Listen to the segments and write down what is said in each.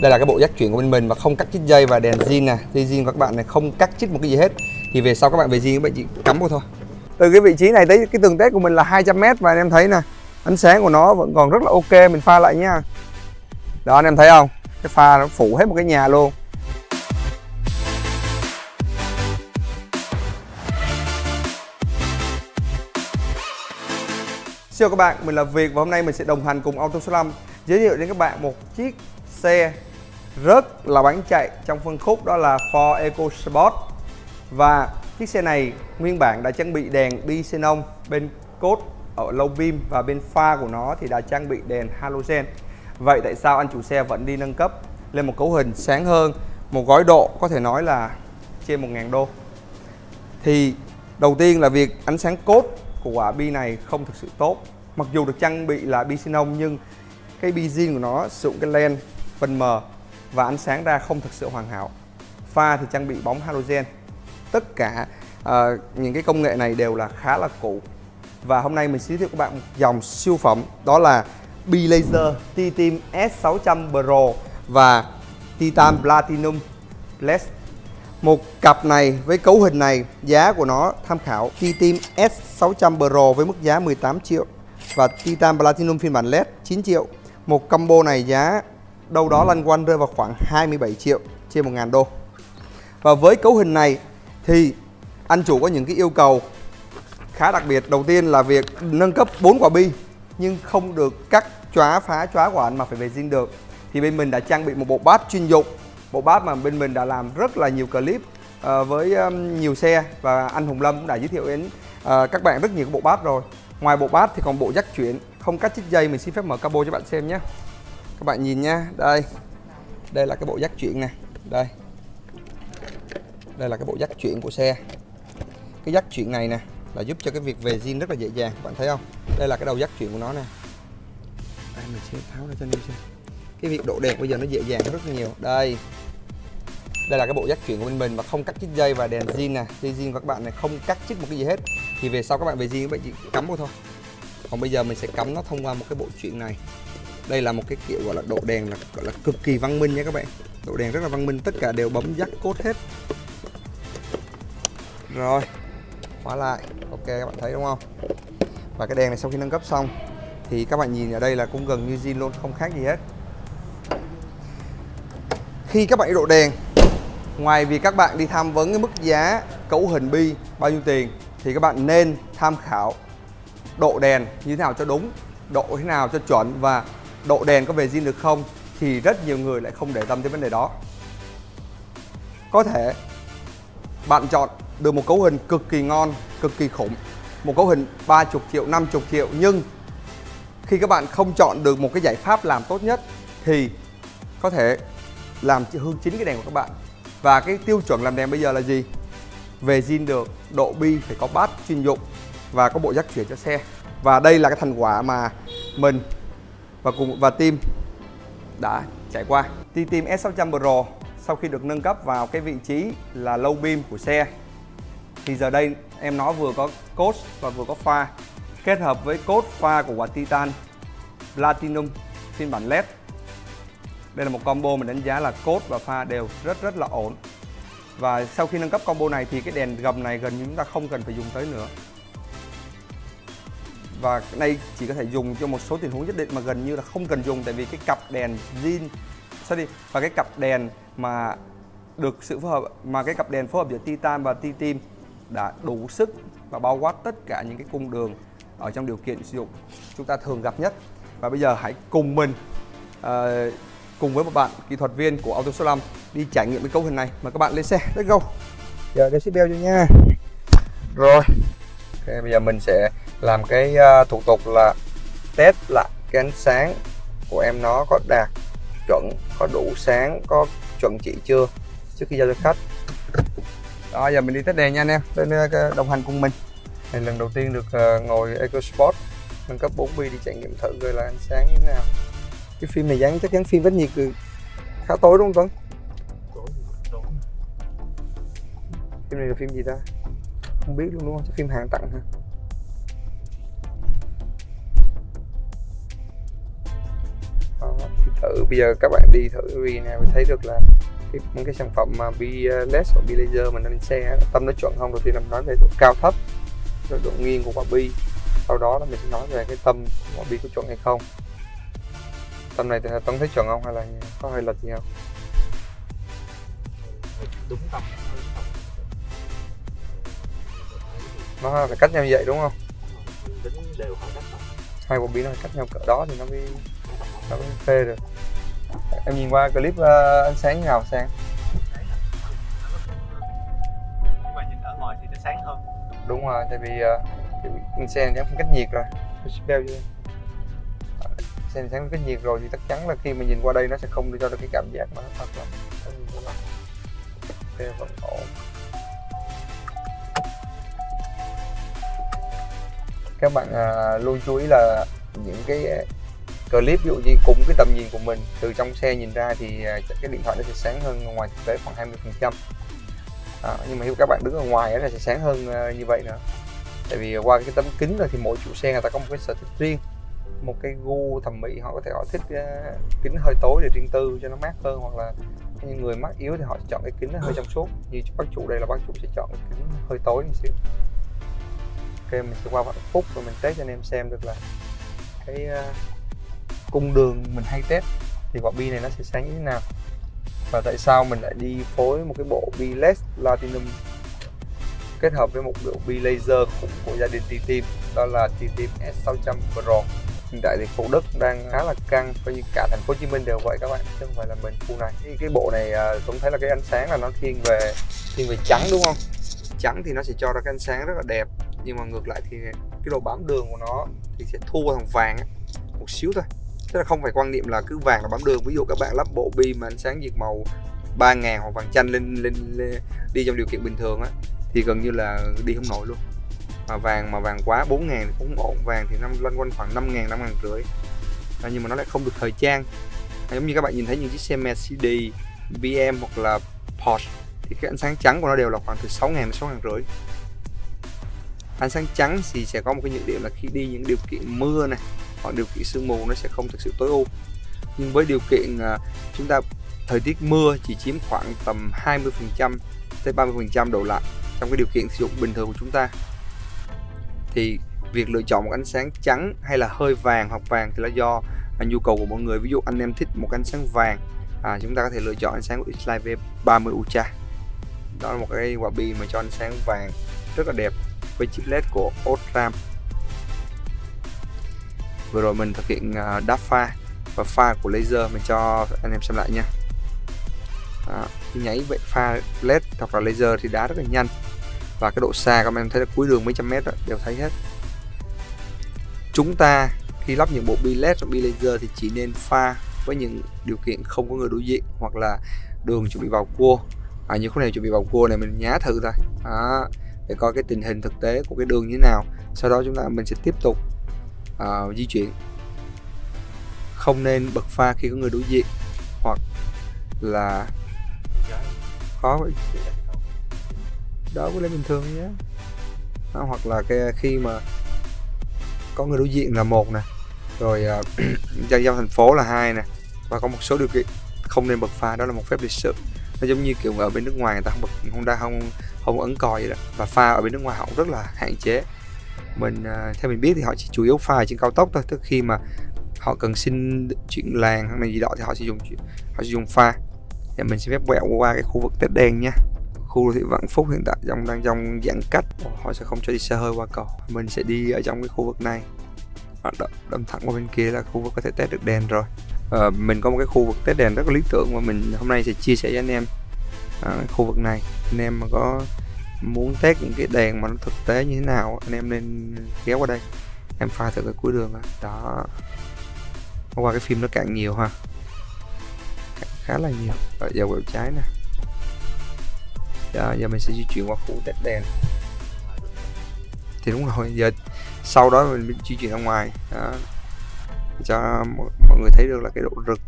đây là cái bộ dắt chuyển của bên mình và không cắt chích dây và đèn zin nè. Dây zin của các bạn này không cắt chích một cái gì hết. Thì về sau các bạn về zin các bạn chỉ cắm vào thôi. Từ cái vị trí này tới cái tường tết của mình là 200 m và anh em thấy nè. Ánh sáng của nó vẫn còn rất là ok mình pha lại nha. Đó anh em thấy không? Cái pha nó phủ hết một cái nhà luôn. Xin chào các bạn, mình là Việt và hôm nay mình sẽ đồng hành cùng Auto số 5 giới thiệu đến các bạn một chiếc xe rất là bánh chạy trong phân khúc đó là Ford EcoSport và chiếc xe này nguyên bản đã trang bị đèn bi xenon bên cốt ở low beam và bên pha của nó thì đã trang bị đèn halogen. Vậy tại sao anh chủ xe vẫn đi nâng cấp lên một cấu hình sáng hơn, một gói độ có thể nói là trên 1.000 đô? Thì đầu tiên là việc ánh sáng cốt của quả bi này không thực sự tốt. Mặc dù được trang bị là bi xenon nhưng cái bi zin của nó sử dụng cái len phần mờ và ánh sáng ra không thực sự hoàn hảo. Pha thì trang bị bóng halogen. Tất cả uh, những cái công nghệ này đều là khá là cũ. Và hôm nay mình sẽ giới thiệu các bạn một dòng siêu phẩm đó là bi laser T-Team S600 Pro và Titan Platinum Plus một cặp này với cấu hình này giá của nó tham khảo T-Team S600 Pro với mức giá 18 triệu và Titan Platinum phiên bản LED 9 triệu. Một combo này giá đâu đó lăn quanh rơi vào khoảng 27 triệu trên 1 ngàn đô. Và với cấu hình này thì anh chủ có những cái yêu cầu khá đặc biệt. Đầu tiên là việc nâng cấp 4 quả bi nhưng không được cắt chóa phá chóa của anh mà phải về riêng được. Thì bên mình đã trang bị một bộ bát chuyên dụng bộ bát mà bên mình đã làm rất là nhiều clip uh, với um, nhiều xe. Và anh Hùng Lâm cũng đã giới thiệu đến uh, các bạn rất nhiều bộ bát rồi. Ngoài bộ bát thì còn bộ dắt chuyển không cắt chích dây. Mình xin phép mở cabo cho bạn xem nhé các bạn nhìn nha đây. Đây là cái bộ dắt chuyển nè, đây. Đây là cái bộ dắt chuyển của xe. Cái dắt chuyển này nè, là giúp cho cái việc về zin rất là dễ dàng, các bạn thấy không? Đây là cái đầu dắt chuyển của nó nè. Đây, mình sẽ tháo ra cho anh em xem. Cái việc độ đẹp bây giờ nó dễ dàng rất nhiều. Đây. Đây là cái bộ dắt chuyển của bên mình và không cắt chích dây và đèn zin nè. Dây zin của các bạn này không cắt chích một cái gì hết. Thì về sau các bạn về zin các bạn chỉ cắm thôi. Còn bây giờ mình sẽ cắm nó thông qua một cái bộ chuyển này đây là một cái kiểu gọi là độ đèn là, gọi là cực kỳ văn minh nha các bạn. Độ đèn rất là văn minh, tất cả đều bấm dắt cốt hết. Rồi, khóa lại. Ok, các bạn thấy đúng không? Và cái đèn này sau khi nâng cấp xong, thì các bạn nhìn ở đây là cũng gần như zin luôn, không khác gì hết. Khi các bạn độ đèn, ngoài việc các bạn đi tham vấn cái mức giá cấu hình bi bao nhiêu tiền, thì các bạn nên tham khảo độ đèn như thế nào cho đúng, độ thế nào cho chuẩn và độ đèn có về zin được không thì rất nhiều người lại không để tâm tới vấn đề đó. Có thể bạn chọn được một cấu hình cực kỳ ngon, cực kỳ khủng, một cấu hình 30 triệu 50 triệu, nhưng khi các bạn không chọn được một cái giải pháp làm tốt nhất thì có thể làm hư chính cái đèn của các bạn. Và cái tiêu chuẩn làm đèn bây giờ là gì? Về zin được, độ bi phải có bát chuyên dụng và có bộ dắt chuyển cho xe. Và đây là cái thành quả mà mình và cùng và team đã trải qua. T-Team S600 Pro sau khi được nâng cấp vào cái vị trí là low beam của xe, thì giờ đây em nó vừa có cốt và vừa có pha. Kết hợp với cốt pha của quả Titan Platinum phiên bản LED. Đây là một combo mình đánh giá là cốt và pha đều rất rất là ổn. Và sau khi nâng cấp combo này thì cái đèn gầm này gần như chúng ta không cần phải dùng tới nữa và cái này chỉ có thể dùng cho một số tình huống nhất định mà gần như là không cần dùng tại vì cái cặp đèn zin sorry và cái cặp đèn mà được sự phối hợp mà cái cặp đèn phối hợp giữa Titan và T-Team đã đủ sức và bao quát tất cả những cái cung đường ở trong điều kiện sử dụng chúng ta thường gặp nhất. Và bây giờ hãy cùng mình uh, cùng với một bạn kỹ thuật viên của Auto số 5 đi trải nghiệm cái cấu hình này. Mà các bạn lên xe let's go. Giờ đeo seatbelt cho nha. Rồi ok bây giờ mình sẽ làm cái uh, thủ tục là test lại cái ánh sáng của em nó có đạt chuẩn có đủ sáng có chuẩn chỉ chưa trước khi giao cho khách. Đó giờ mình đi test đèn nha anh em lên uh, đồng hành cùng mình. Này lần đầu tiên được uh, ngồi EcoSport nâng cấp 4 bi đi trải nghiệm thử coi là ánh sáng như thế nào. Cái phim này dán chắc chắn phim rất nhiệt khá tối đúng không Tuấn? Phim này là phim gì ta? Không biết luôn đúng không? Chắc phim hàng tặng ha thử. Bây giờ các bạn đi thử vì mình thấy được là cái những cái sản phẩm mà bi led và bi laser mình lên xe tâm nó chuẩn không? Đầu tiên là nói về độ cao thấp rồi độ nghiêng của quả bi. Sau đó là mình sẽ nói về cái tâm quả bi có chuẩn hay không. Tâm này thì tấn thấy chuẩn không hay là có hơi lệch gì không? Đúng tâm nó phải cách nhau như vậy đúng không? Tính đều khoảng cách hai quả bi nó phải cách nhau cỡ đó thì nó mới nó mới phê được. Em nhìn qua clip uh, ánh sáng như nào sang? Nhưng mà nhìn ở ngoài thì nó sáng hơn. Đúng rồi tại vì uh, xe này phân cách nhiệt rồi. Đeo vô xe này sáng cách nhiệt rồi thì chắc chắn là khi mà nhìn qua đây nó sẽ không cho được cái cảm giác mà nó thật lắm ok vẫn ổn. Các bạn uh, luôn chú ý là những cái clip ví dụ như cùng cái tầm nhìn của mình từ trong xe nhìn ra thì à, cái điện thoại nó sẽ sáng hơn ngoài thực tế khoảng 20 phần trăm. À, nhưng mà nếu các bạn đứng ở ngoài nó sẽ sáng hơn à, như vậy nữa. Tại vì qua cái tấm kính rồi thì mỗi chủ xe người ta có một cái sở thích riêng. Một cái gu thẩm mỹ họ có thể họ thích uh, kính hơi tối để riêng tư cho nó mát hơn hoặc là những người mắt yếu thì họ chọn cái kính nó hơi trong suốt. Như bác chủ đây là bác chủ sẽ chọn cái kính hơi tối một xíu. Ok mình sẽ qua vạn phút rồi mình test cho anh em xem được là cái uh, cung đường mình hay test thì quả bi này nó sẽ sáng như thế nào? Và tại sao mình lại đi phối một cái bộ bi LED Platinum kết hợp với một bộ bi laser của, của gia đình T-Team? Đó là T-Team S600 Pro. Hiện tại thì khu đất đang khá là căng coi như cả thành phố Hồ Chí Minh đều vậy các bạn chứ không phải là mình khu này. Thì cái bộ này à, cũng thấy là cái ánh sáng là nó thiên về thiên về trắng đúng không? Trắng thì nó sẽ cho ra cái ánh sáng rất là đẹp nhưng mà ngược lại thì cái độ bám đường của nó thì sẽ thua thằng vàng một xíu thôi tức là không phải quan niệm là cứ vàng là bám đường ví dụ các bạn lắp bộ bi mà ánh sáng diệt màu 3 ngàn hoặc vàng chanh lên, lên, lên đi trong điều kiện bình thường á thì gần như là đi không nổi luôn. Mà vàng mà vàng quá 4 ngàn thì cũng ổn. Vàng thì năm loanh quanh khoảng 5 ngàn 5 ngàn rưỡi. À, nhưng mà nó lại không được thời trang. À, giống như các bạn nhìn thấy những chiếc xe Mercedes BM hoặc là Porsche thì cái ánh sáng trắng của nó đều là khoảng từ 6 ngàn đến 6 ngàn rưỡi. Ánh sáng trắng thì sẽ có một cái nhược điểm là khi đi những điều kiện mưa này hoặc điều kiện sương mù nó sẽ không thực sự tối ưu. Nhưng với điều kiện à, chúng ta thời tiết mưa chỉ chiếm khoảng tầm 20% tới 30% độ lạnh trong cái điều kiện sử dụng bình thường của chúng ta. Thì việc lựa chọn một ánh sáng trắng hay là hơi vàng hoặc vàng thì là do là nhu cầu của mọi người. Ví dụ anh em thích một ánh sáng vàng à, chúng ta có thể lựa chọn ánh sáng của Xlight V30 Ultra. Đó là một cái quả bi mà cho ánh sáng vàng rất là đẹp với chip led của Osram vừa rồi mình thực hiện à, đáp pha và pha của laser mình cho anh em xem lại nha. Đó, khi nháy vậy pha led hoặc là laser thì đá rất là nhanh. Và cái độ xa các em thấy là cuối đường mấy trăm mét đó, đều thấy hết. Chúng ta khi lắp những bộ bi led hoặc bi laser thì chỉ nên pha với những điều kiện không có người đối diện hoặc là đường chuẩn bị vào cua. À, những khúc này chuẩn bị vào cua này mình nhá thử thôi. Đó, để coi cái tình hình thực tế của cái đường như thế nào. Sau đó chúng ta mình sẽ tiếp tục uh, di chuyển. Không nên bật pha khi có người đối diện hoặc là khó đó có lấy bình thường nhé. Đó, hoặc là cái khi mà có người đối diện là một nè rồi uh, giao giao thành phố là hai nè và có một số điều kiện không nên bật pha đó là một phép lịch sự. Nó giống như kiểu ở bên nước ngoài người ta không bật không đa không không ấn còi vậy đó và pha ở bên nước ngoài họ rất là hạn chế mình à, theo mình biết thì họ chỉ chủ yếu pha trên cao tốc thôi. Tức khi mà họ cần xin chuyện làng hay là gì đó thì họ sử dụng họ sử dụng pha thì mình sẽ phép quẹo qua cái khu vực tết đen nha. Khu đô thị Vạn Phúc hiện tại trong đang trong giãn cách. Họ sẽ không cho đi xe hơi qua cầu. Mình sẽ đi ở trong cái khu vực này. Đâm thẳng qua bên kia là khu vực có thể test được đèn rồi. À, mình có một cái khu vực test đèn rất là lý tưởng mà mình hôm nay sẽ chia sẻ với anh em à, khu vực này. Anh em mà có muốn test những cái đèn mà nó thực tế như thế nào anh em nên ghé qua đây. Em pha thử cái cuối đường đó, đó. qua cái phim nó cạn nhiều ha. Cạn khá là nhiều. Ở giờ quẹo trái nè. Giờ, giờ mình sẽ di chuyển qua khu test đèn. Thì đúng rồi giờ sau đó mình di chuyển ra ngoài. Đó. cho mọi người thấy được là cái độ rực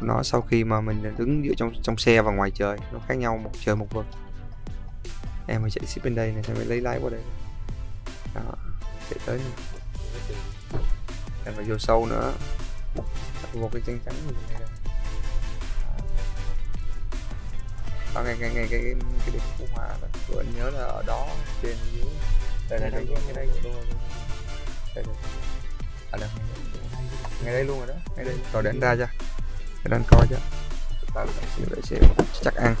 của nó sau khi mà mình đứng giữa trong trong xe và ngoài trời nó khác nhau một trời một vực em mà chạy ship bên đây này thì mới lấy lái qua đây đó chạy tới này. Em phải vô sâu nữa. Một cái chân trắng như này đây đó ngay ngay ngay cái cái, cái điểm phú hòa đó. Tụi anh nhớ là ở đó trên dưới. Đây đây đây. Ngay đây luôn đây đây. Ở à, đây. Ngay đây luôn rồi đó. Ngay đây. Rồi để anh ra cho. Để anh coi cho. Ta sẽ để chắc ăn.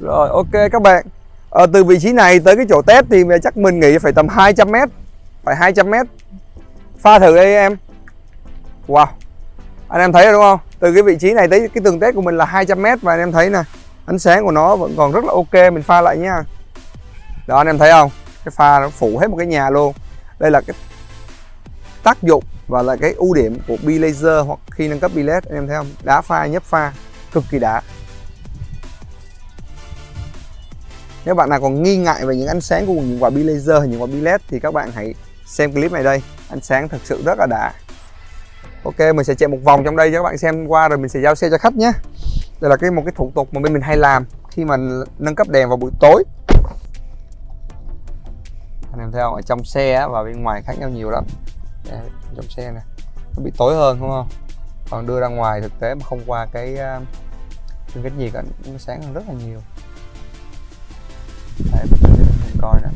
Rồi ok các bạn à, từ vị trí này tới cái chỗ test thì chắc mình nghĩ phải tầm 200 mét. Phải 200 mét. Pha thử đây em. Wow. Anh em thấy rồi đúng không? Từ cái vị trí này tới cái tường test của mình là 200 mét và anh em thấy nè. Ánh sáng của nó vẫn còn rất là ok mình pha lại nha. Đó anh em thấy không? Cái pha nó phủ hết một cái nhà luôn. Đây là cái tác dụng và là cái ưu điểm của bi laser hoặc khi nâng cấp bi led anh em thấy không? Đá pha nhấp pha cực kỳ đã nếu bạn nào còn nghi ngại về những ánh sáng của những quả bi laser hay những quả bi led thì các bạn hãy xem clip này đây. Ánh sáng thật sự rất là đã. Ok mình sẽ chạy một vòng trong đây cho các bạn xem qua rồi mình sẽ giao xe cho khách nhé. Đây là cái một cái thủ tục mà bên mình hay làm khi mà nâng cấp đèn vào buổi tối. Anh em thấy không ở trong xe và bên ngoài khác nhau nhiều lắm. Đây, trong xe này nó bị tối hơn đúng không? Còn đưa ra ngoài thực tế mà không qua cái à, uh, cách nhiệt nó sáng hơn rất là nhiều đây mình coi nè.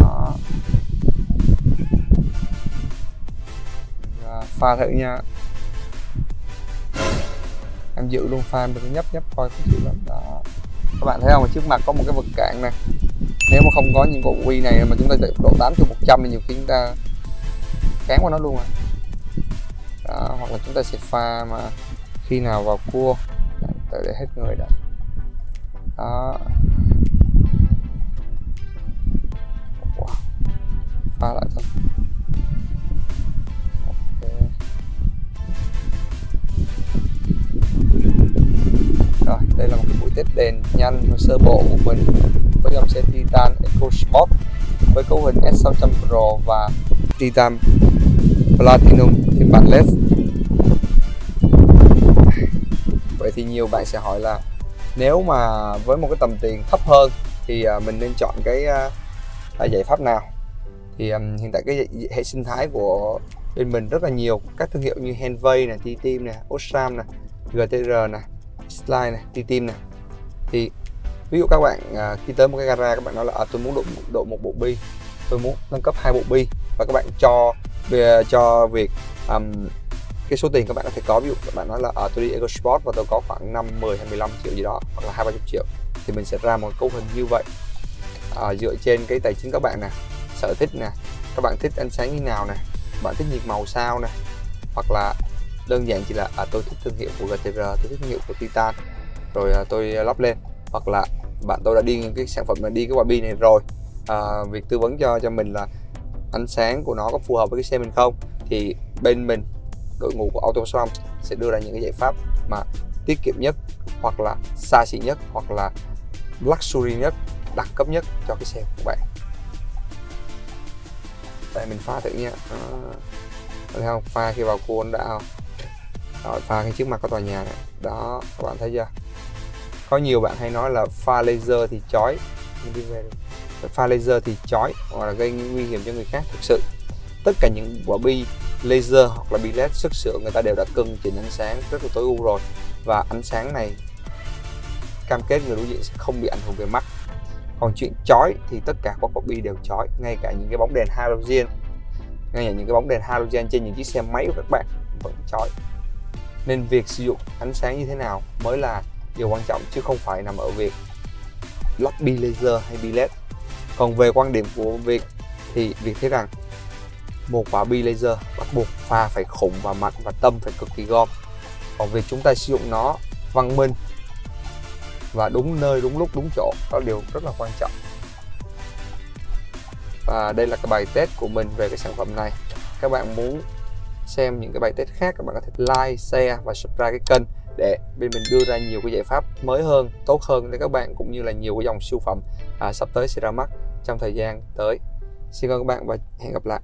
Đó. À, pha thử nha. Em giữ luôn pha đừng nhấp nhấp coi khó chịu lắm đó. Các bạn thấy không? Trước mặt có một cái vật cản này nếu mà không có những bộ quy này mà chúng ta để độ 8 một 100 thì nhiều khi chúng ta cán qua nó luôn à. Đó, hoặc là chúng ta sẽ pha mà khi nào vào cua. Để, để hết người đó đó. Pha lại thôi rồi, đây là một cái buổi test đèn nhanh và sơ bộ của mình. Với dòng xe Titan EcoSport với cấu hình S600 Pro và Titan Platinum phiên bản LED vậy thì nhiều bạn sẽ hỏi là nếu mà với một cái tầm tiền thấp hơn thì à, mình nên chọn cái à, giải pháp nào? Thì um, hiện tại cái hệ sinh thái của bên mình rất là nhiều. Các thương hiệu như Henvay này, T-Team này, Osram này, GTR này, Slide này, T-Team này. Thì ví dụ các bạn à, khi tới một cái gara các bạn nói là à, tôi muốn độ độ một bộ bi tôi muốn nâng cấp hai bộ bi. Và các bạn cho về cho việc um, cái số tiền các bạn có thể có. Ví dụ các bạn nói là à, tôi đi Eco Sport và tôi có khoảng 5, 10 hay 15 triệu gì đó hoặc là hai ba chục triệu. Thì mình sẽ ra một cấu hình như vậy. À, dựa trên cái tài chính các bạn nè sở thích nè. Các bạn thích ánh sáng như nào nè? Bạn thích nhiệt màu sao nè? Hoặc là đơn giản chỉ là à, tôi thích thương hiệu của GTR tôi thích thương hiệu của Titan. Rồi à, tôi lắp lên. Hoặc là bạn tôi đã đi những cái sản phẩm mà đi cái quả bi này rồi. À, việc tư vấn cho cho mình là ánh sáng của nó có phù hợp với cái xe mình không? Thì bên mình đội ngũ của AutoSlam sẽ đưa ra những cái giải pháp mà tiết kiệm nhất hoặc là xa xỉ nhất hoặc là luxury nhất đẳng cấp nhất cho cái xe của bạn đây mình pha thử nha đó. thấy không? Pha khi vào cuốn đã không? Rồi pha cái trước mặt của tòa nhà này đó, các bạn thấy chưa? Có nhiều bạn hay nói là pha laser thì chói. Pha laser thì chói, hoặc là gây nguy hiểm cho người khác, thực sự. Tất cả những quả bi laser hoặc là bi led xuất xưởng, người ta đều đã cân chỉnh ánh sáng rất là tối ưu rồi. Và ánh sáng này cam kết người đối diện sẽ không bị ảnh hưởng về mắt còn chuyện chói thì tất cả các copy đều chói, ngay cả những cái bóng đèn halogen. Ngay cả những cái bóng đèn halogen trên những chiếc xe máy của các bạn vẫn chói. Nên việc sử dụng ánh sáng như thế nào mới là điều quan trọng chứ không phải nằm ở việc lắp bi laser hay bi led. Còn về quan điểm của việc thì việc thấy rằng một quả bi laser bắt buộc pha phải khủng và mặt và tâm phải cực kỳ gom còn việc chúng ta sử dụng nó văn minh và đúng nơi đúng lúc đúng chỗ đó là điều rất là quan trọng và đây là cái bài test của mình về cái sản phẩm này các bạn muốn xem những cái bài test khác các bạn có thể like, share và subscribe cái kênh để bên mình đưa ra nhiều cái giải pháp mới hơn, tốt hơn để các bạn cũng như là nhiều cái dòng siêu phẩm à, sắp tới sẽ ra mắt trong thời gian tới. Xin cảm ơn các bạn và hẹn gặp lại.